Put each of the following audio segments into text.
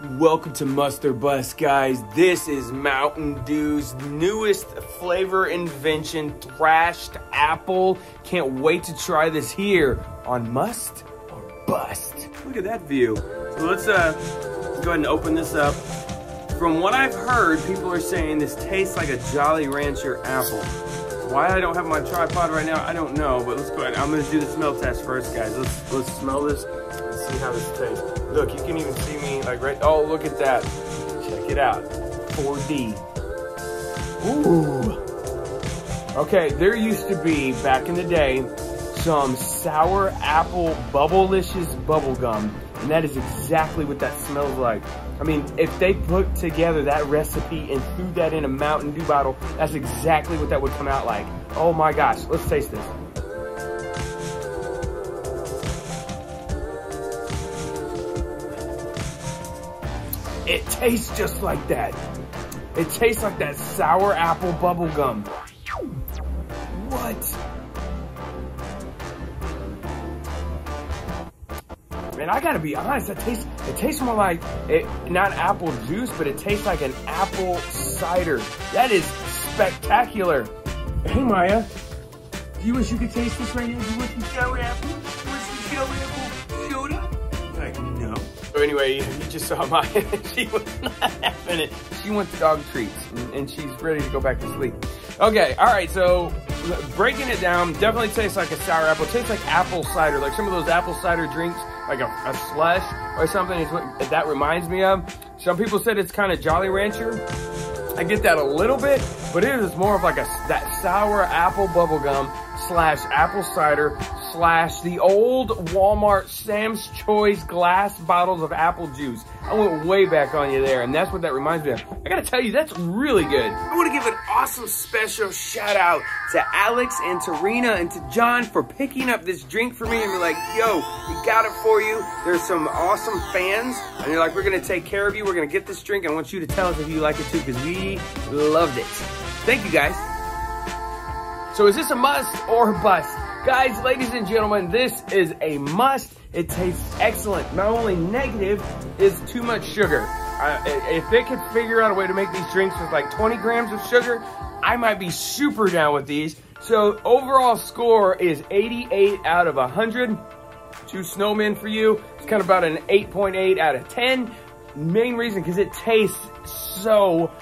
Welcome to Must or Bust, guys. This is Mountain Dew's newest flavor invention, Thrashed Apple. Can't wait to try this here on Must or Bust. Look at that view. So let's, uh, go ahead and open this up. From what I've heard, people are saying this tastes like a Jolly Rancher apple. Why I don't have my tripod right now, I don't know, but let's go ahead. I'm gonna do the smell test first, guys. Let's let's smell this and see how this tastes. Look, you can even see me like right. Oh, look at that. Check it out. 4D. Ooh. Okay, there used to be back in the day some sour apple bubblicious bubble gum, and that is exactly what that smells like. I mean, if they put together that recipe and threw that in a Mountain Dew bottle, that's exactly what that would come out like. Oh my gosh, let's taste this. It tastes just like that. It tastes like that sour apple bubble gum. What? And I gotta be honest, it tastes it tastes more like it not apple juice, but it tastes like an apple cider. That is spectacular. Hey Maya, do you wish you could taste this right now? Do you want some sour apple? Do you want some sour apple soda? Like, no. So anyway, you just saw Maya. she was not having it. She wants dog treats, and, and she's ready to go back to sleep. Okay, all right, so breaking it down, definitely tastes like a sour apple. It tastes like apple cider, like some of those apple cider drinks, like a, a slush or something is what that reminds me of. Some people said it's kind of Jolly Rancher. I get that a little bit, but it is more of like a that sour apple bubblegum slash apple cider slash the old Walmart Sam's Choice glass bottles of apple juice. I went way back on you there, and that's what that reminds me of. I gotta tell you, that's really good. I wanna give an awesome special shout out to Alex and to Rena and to John for picking up this drink for me and be like, yo, we got it for you. There's some awesome fans, and they're like, we're gonna take care of you. We're gonna get this drink. I want you to tell us if you like it too, because we loved it. Thank you guys. So is this a must or a bust? Guys, ladies and gentlemen, this is a must. It tastes excellent. My only negative is too much sugar. If they could figure out a way to make these drinks with like 20 grams of sugar, I might be super down with these. So overall score is 88 out of 100. Two snowmen for you. It's kind of about an 8.8 out of 10. Main reason, because it tastes so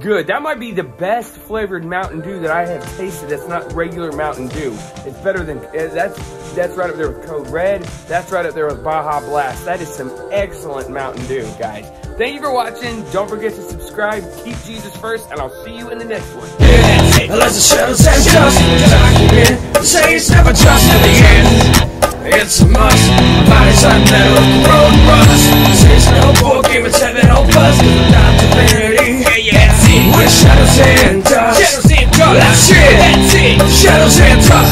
good. That might be the best flavored Mountain Dew that I have tasted that's not regular Mountain Dew. It's better than, eh, that's that's right up there with Code Red. That's right up there with Baja Blast. That is some excellent Mountain Dew, guys. Thank you for watching. Don't forget to subscribe. Keep Jesus first, and I'll see you in the next one. Yeah, unless just document. Say it's never just in the end. It's a must. My body's on metal, road rust. No book, give it seven, oh plus. It. With shadows and dust.